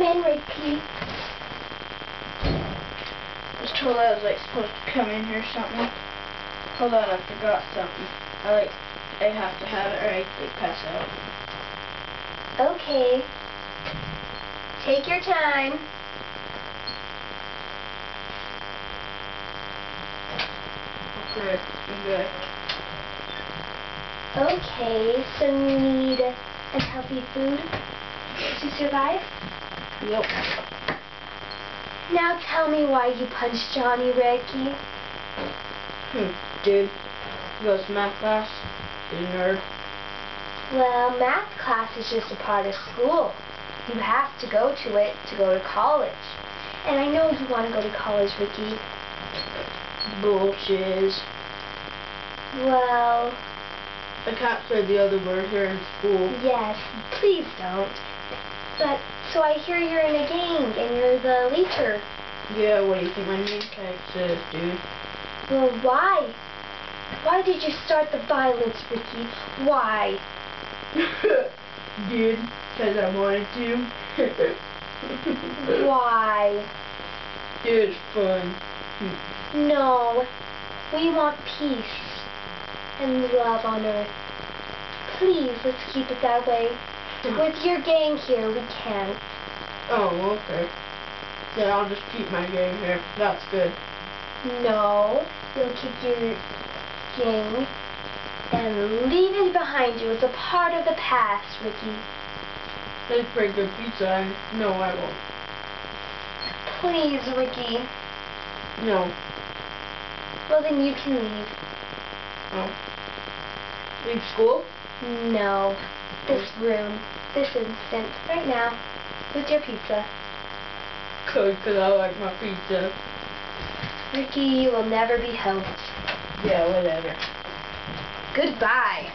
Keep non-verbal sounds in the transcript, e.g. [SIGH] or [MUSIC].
Come in, Ricky. I was told I was like supposed to come in here or something. Hold on, I forgot something. I like I have to have it or I like pass out. Okay. Take your time. Okay, I'm good. Okay, so you need a healthy food to survive? Yep. Now tell me why you punched Johnny Ricky. Hmm, dude. He goes to math class. He's a nerd. Well, math class is just a part of school. You have to go to it to go to college. And I know you want to go to college, Ricky. Bullshit. Well, I can't say the other word here in school. yes, please don't. But, so I hear you're in a gang and you're the leader. Yeah, what do you think my name tag says, dude? Well, why? Why did you start the violence, Ricky? Why? [LAUGHS] dude, because I wanted to. [LAUGHS] Why? It's fun. No. We want peace and love on Earth. Please, let's keep it that way. With your gang here, we can. Oh, okay. Then I'll just keep my gang here. That's good. No, you'll keep your gang and leave it behind you It's a part of the past, Ricky. That's pretty good pizza. I, no, I won't. Please, Ricky. No. Well, then you can leave. Oh. Leave school? No. This room. This instant. Right now. With your pizza. Good, because I like my pizza. Ricky, you will never be helped. Yeah, whatever. Goodbye.